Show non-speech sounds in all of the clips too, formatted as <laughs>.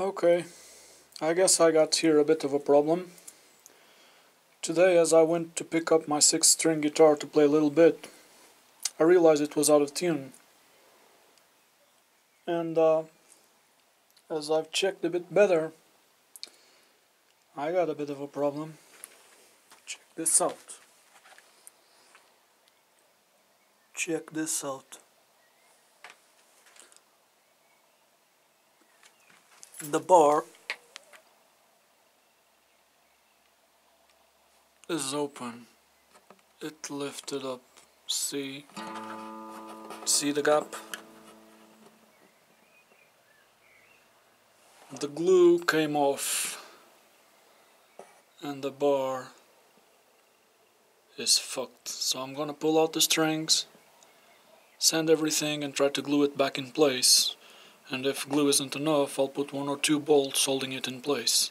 Okay, I guess I got here a bit of a problem. Today as I went to pick up my 6 string guitar to play a little bit, I realized it was out of tune. And uh, as I've checked a bit better, I got a bit of a problem. Check this out. Check this out. The bar is open. It lifted up. See? See the gap? The glue came off and the bar is fucked. So I'm gonna pull out the strings, sand everything and try to glue it back in place. And if glue isn't enough, I'll put one or two bolts holding it in place.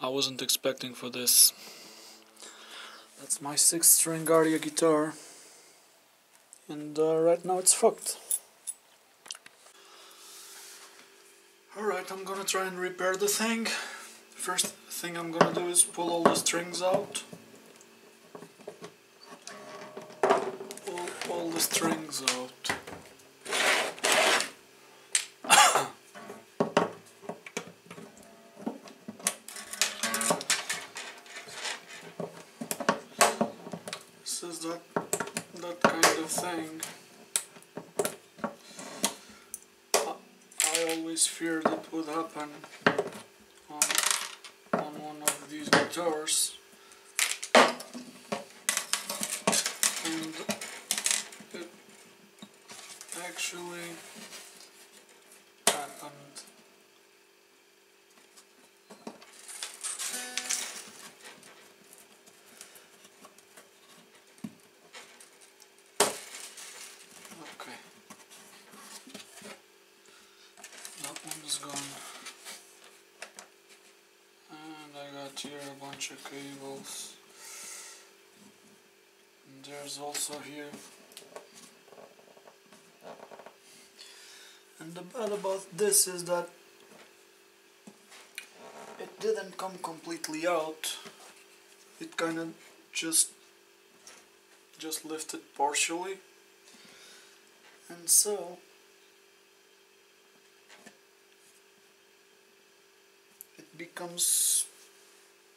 I wasn't expecting for this. That's my six string Aria guitar. And uh, right now it's fucked. Alright, I'm gonna try and repair the thing. First thing I'm gonna do is pull all the strings out. Pull all the strings out. this is that that kind of thing. I, I always feared it would happen on, on one of guitars. And it actually of cables. And there's also here. And the bad about this is that it didn't come completely out. It kind of just just lifted partially. And so it becomes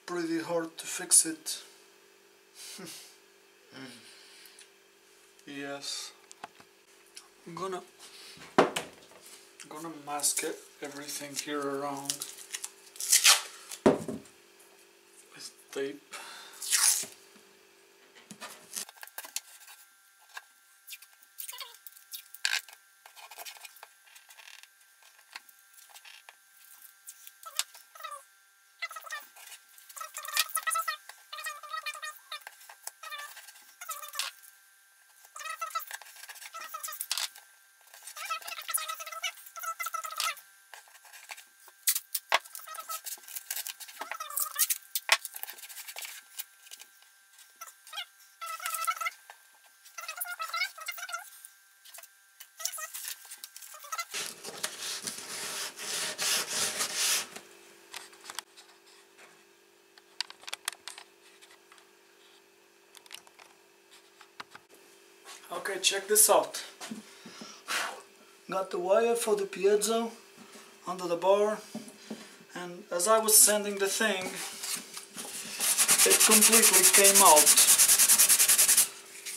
pretty hard to fix it. <laughs> Yes. I'm gonna gonna mask it, everything here around with tape. Okay, check this out. Got the wire for the piezo under the bar and as I was sanding the thing it completely came out.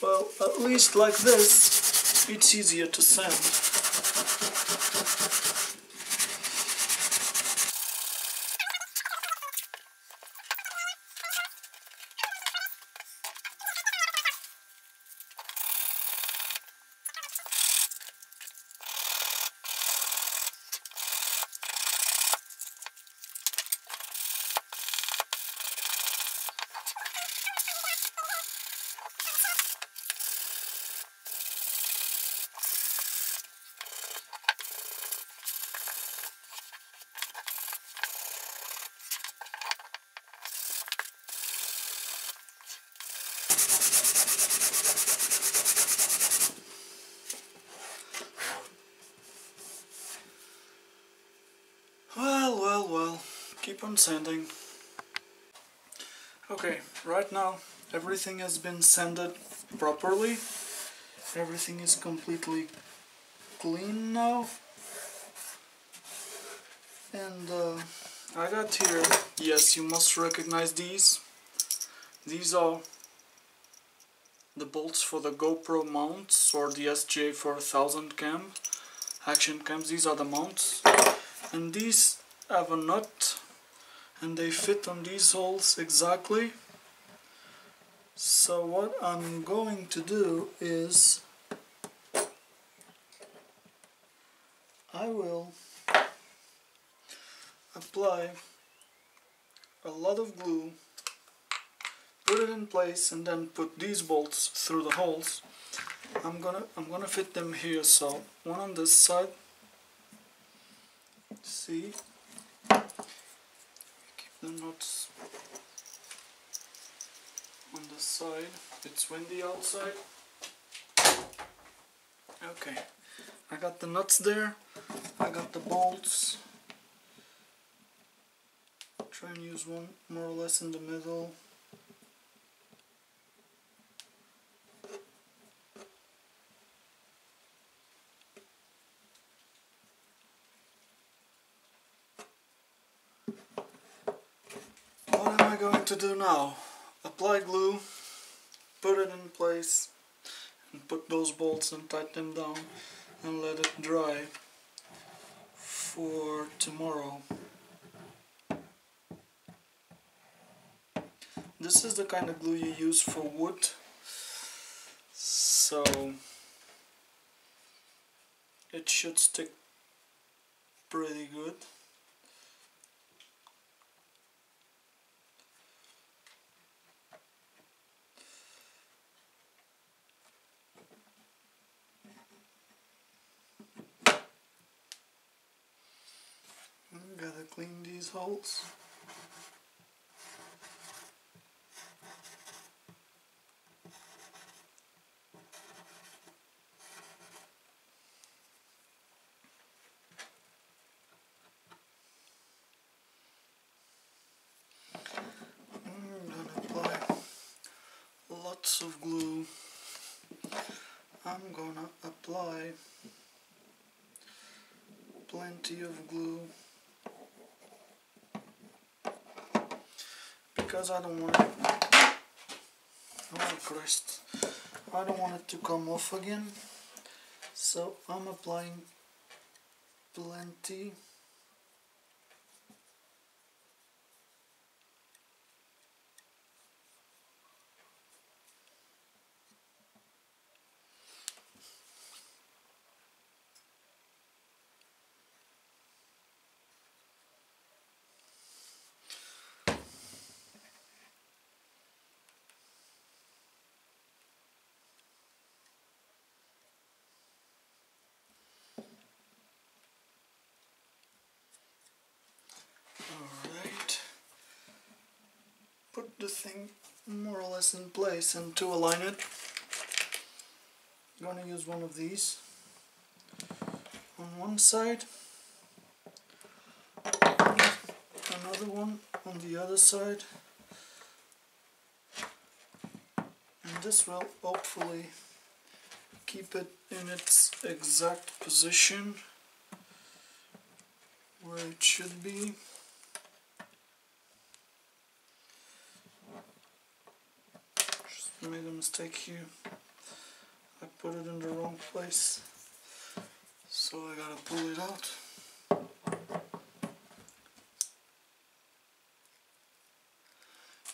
Well, at least like this it's easier to sand. Sanding. Okay, right now everything has been sanded properly. Everything is completely clean now. And uh, I got here, yes, you must recognize these. These are the bolts for the GoPro mounts or the SJ4000 cam action cams. These are the mounts. And these have a nut and they fit on these holes exactly. So what I'm going to do is I will apply a lot of glue put it in place and then put these bolts through the holes. I'm gonna I'm gonna fit them here. So one on this side. See the nuts on the side. It's windy outside. Okay. I got the nuts there. I got the bolts. Try and use one more or less in the middle What am I going to do now? Apply glue, put it in place, and put those bolts and tighten them down and let it dry for tomorrow. This is the kind of glue you use for wood, so it should stick pretty good. Gotta clean these holes. Mm, apply lots of glue. I'm gonna apply plenty of glue because I don't want it oh Christ. I don't want it to come off again. So I'm applying plenty Alright. Put the thing more or less in place and to align it. I'm gonna use one of these on one side another one on the other side and this will hopefully keep it in its exact position where it should be Just made a mistake here. I put it in the wrong place. So I gotta pull it out.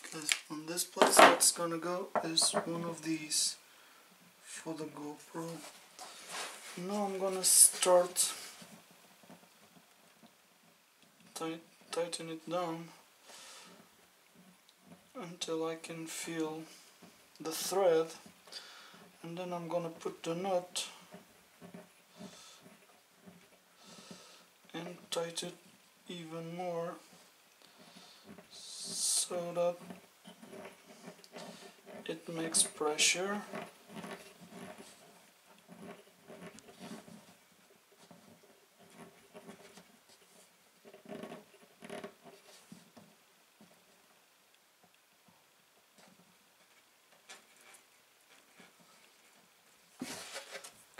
Because on this place that's gonna go is one of these for the GoPro. Now I'm gonna start tight, tighten it down until I can feel the thread and then I'm gonna put the nut and tighten it even more so that it makes pressure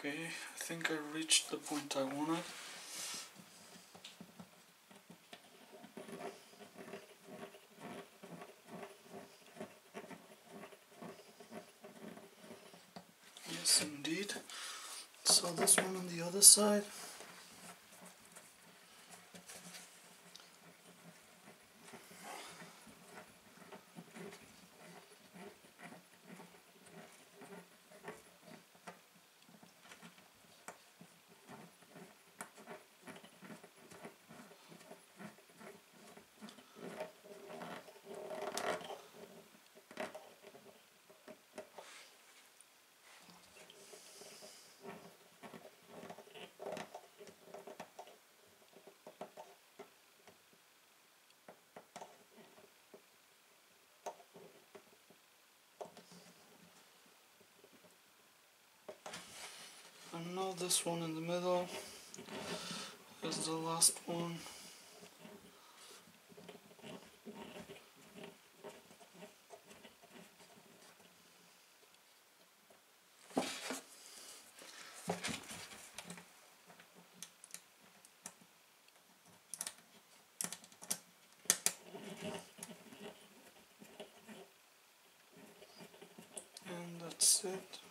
Okay, I think I reached the point I wanted. Yes, indeed. So this one on the other side. Now this one in the middle is the last one. And that's it.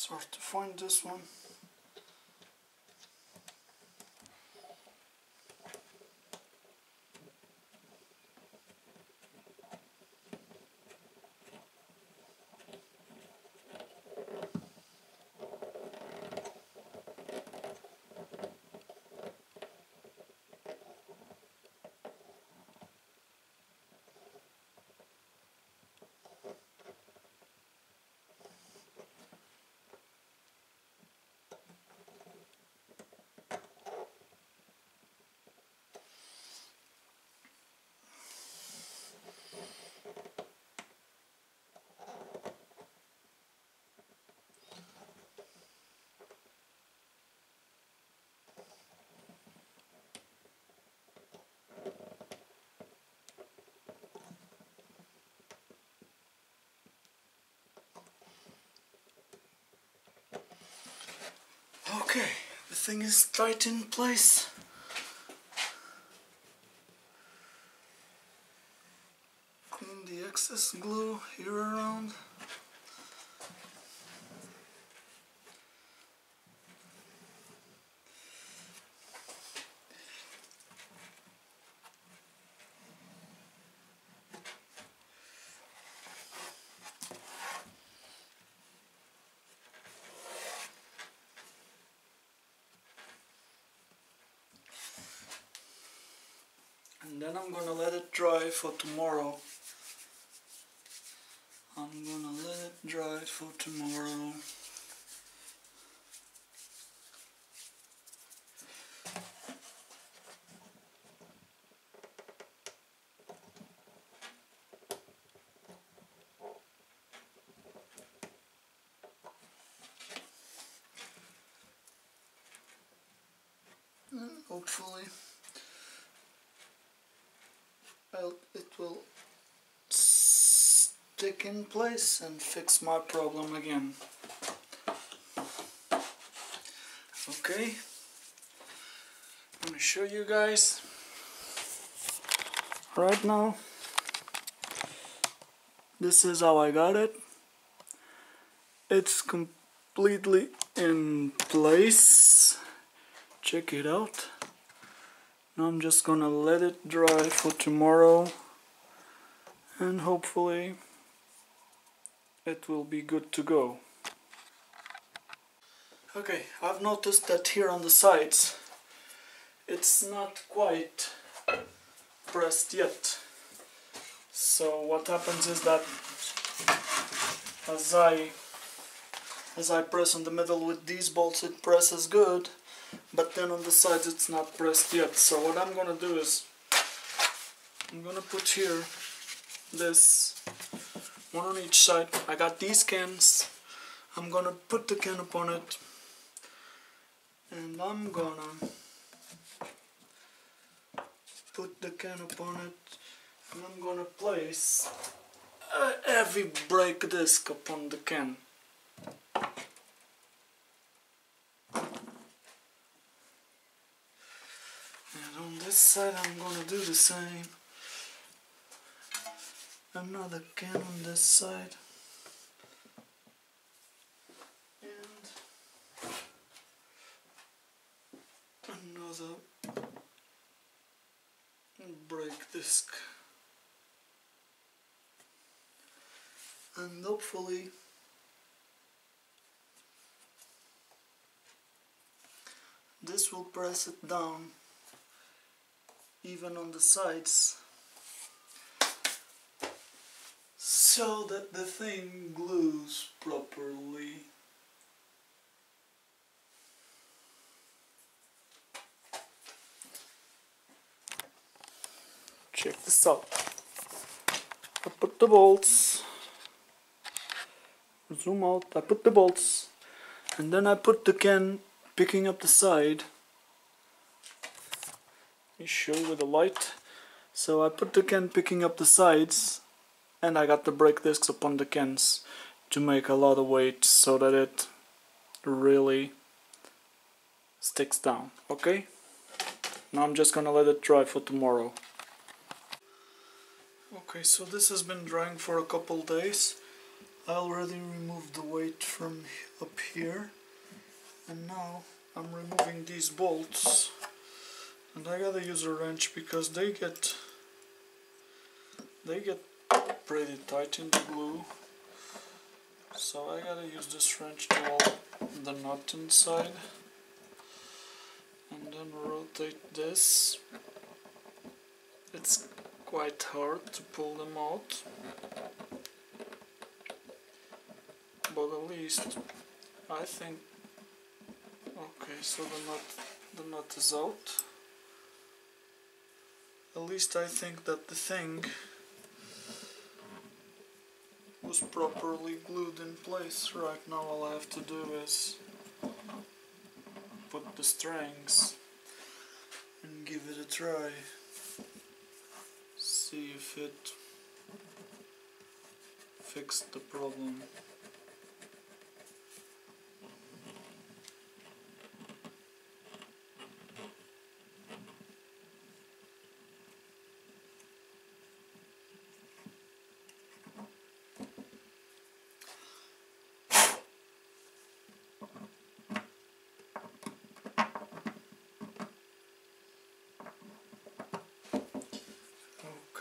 It's hard to find this one. Okay, the thing is tight in place. Clean the excess glue here around. and then I'm gonna let it dry for tomorrow. I'm gonna let it dry for tomorrow. And hopefully well, it will stick in place and fix my problem again. Okay, I'm gonna show you guys right now. This is how I got it. It's completely in place. Check it out. Now I'm just gonna let it dry for tomorrow and hopefully it will be good to go. Okay, I've noticed that here on the sides it's not quite pressed yet. So what happens is that as I as I press on the middle with these bolts it presses good but then on the sides it's not pressed yet so what I'm gonna do is I'm gonna put here this one on each side. I got these cans. I'm gonna put the can upon it. And I'm gonna put the can upon it. And I'm gonna place uh, a heavy brake disc upon the can. And on this side I'm gonna do the same another can on this side. And another brake disc. And hopefully this will press it down even on the sides so that the thing glues properly. Check this out. I put the bolts, zoom out, I put the bolts, and then I put the can picking up the side. Let me show with the light. So I put the can picking up the sides and I got the brake discs upon the cans to make a lot of weight so that it really sticks down okay? Now I'm just gonna let it dry for tomorrow. Okay so this has been drying for a couple days. I already removed the weight from up here. And now I'm removing these bolts. And I gotta use a wrench because they get they get pretty tight in the glue so I gotta use this wrench to hold the nut inside and then rotate this. It's quite hard to pull them out but at least I think okay so the nut the nut is out. At least I think that the thing was properly glued in place. Right now all I have to do is put the strings and give it a try. See if it fixed the problem.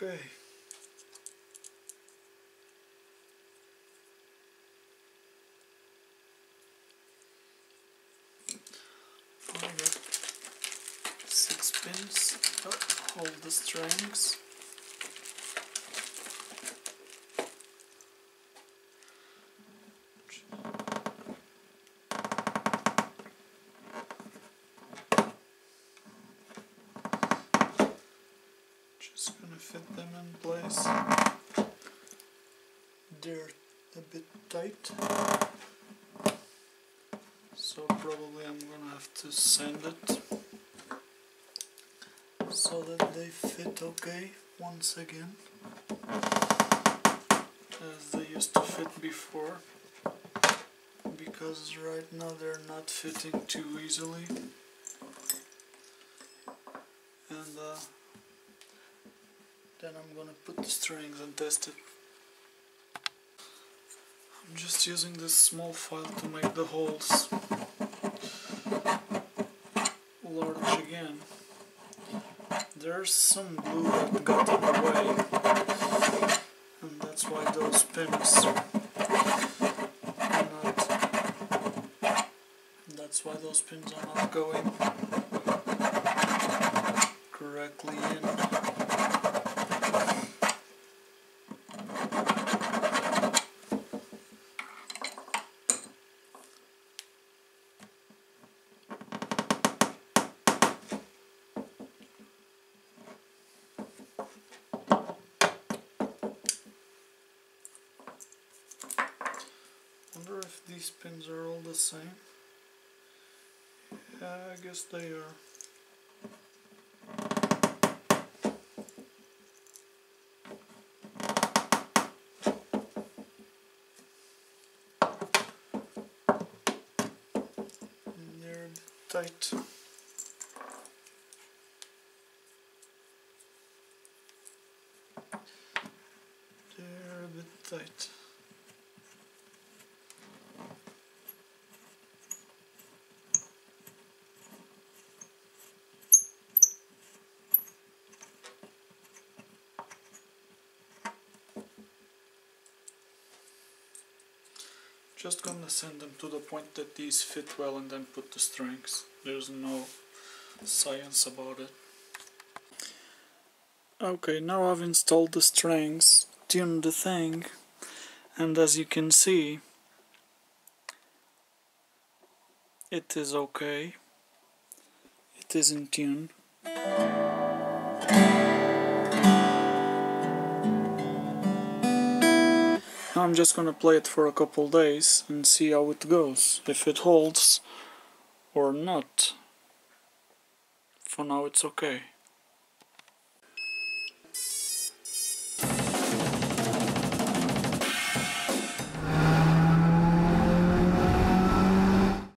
Okay. Six pins to hold the strings. Just gonna fit them in place. They're a bit tight. So probably I'm gonna have to sand it. So that they fit okay once again as they used to fit before. Because right now they're not fitting too easily. And uh, then I'm gonna put the strings and test it I'm just using this small file to make the holes large again. There's some glue that got in the way and that's why those pins are not that's why those pins are not going correctly in these pins are all the same. Yeah, I guess they are. Tight. They're a bit tight. Just gonna send them to the point that these fit well and then put the strings. There's no science about it. Okay, now I've installed the strings, tuned the thing, and as you can see, it is okay. It is in tune. I'm just gonna play it for a couple days and see how it goes, if it holds or not. For now it's okay.